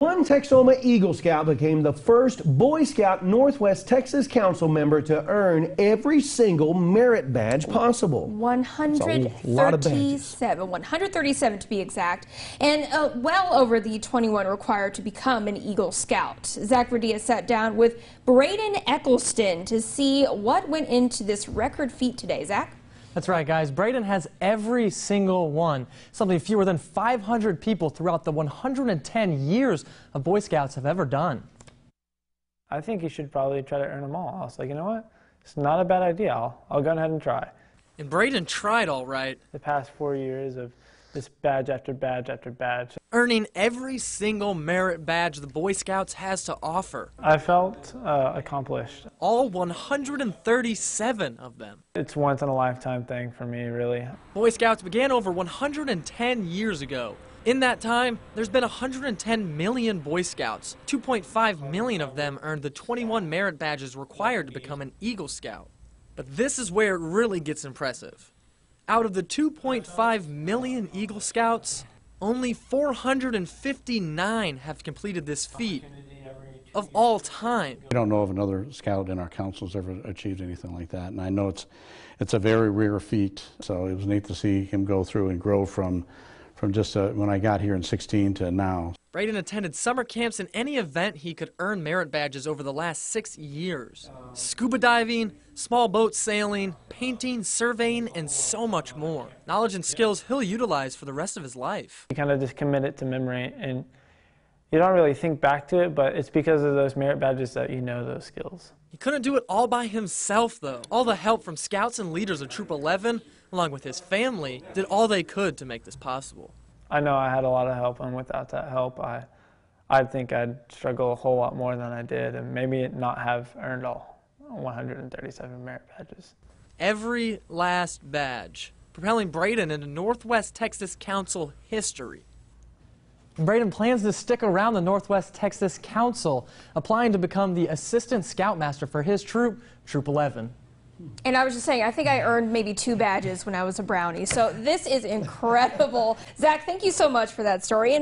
One Texoma Eagle Scout became the first Boy Scout Northwest Texas Council member to earn every single merit badge possible. 137, 137 to be exact, and uh, well over the 21 required to become an Eagle Scout. Zach Verdia sat down with Braden Eccleston to see what went into this record feat today. Zach? That's right, guys. Braden has every single one. Something fewer than 500 people throughout the 110 years of Boy Scouts have ever done. I think you should probably try to earn them all. I was like, you know what? It's not a bad idea. I'll, I'll go ahead and try. And Braden tried all right. The past four years of this badge after badge after badge. Earning every single merit badge the Boy Scouts has to offer. I felt uh, accomplished. All 137 of them. It's once in a lifetime thing for me, really. Boy Scouts began over 110 years ago. In that time, there's been 110 million Boy Scouts. 2.5 million of them earned the 21 merit badges required to become an Eagle Scout. But this is where it really gets impressive. Out of the 2.5 million Eagle Scouts, only 459 have completed this feat of all time. I don't know of another scout in our council's ever achieved anything like that, and I know it's it's a very rare feat. So it was neat to see him go through and grow from from just uh, when I got here in 16 to now. Braden attended summer camps in any event he could earn merit badges over the last six years. Scuba diving, small boat sailing, painting, surveying, and so much more. Knowledge and skills he'll utilize for the rest of his life. He kind of just committed it to memory and you don't really think back to it, but it's because of those merit badges that you know those skills. He couldn't do it all by himself, though. All the help from scouts and leaders of Troop 11, along with his family, did all they could to make this possible. I know I had a lot of help, and without that help, I, I think I'd struggle a whole lot more than I did, and maybe not have earned all 137 merit badges. Every last badge, propelling Braden into Northwest Texas Council history. Braden plans to stick around the Northwest Texas Council, applying to become the Assistant Scoutmaster for his troop, Troop 11. And I was just saying, I think I earned maybe two badges when I was a brownie. So this is incredible. Zach, thank you so much for that story.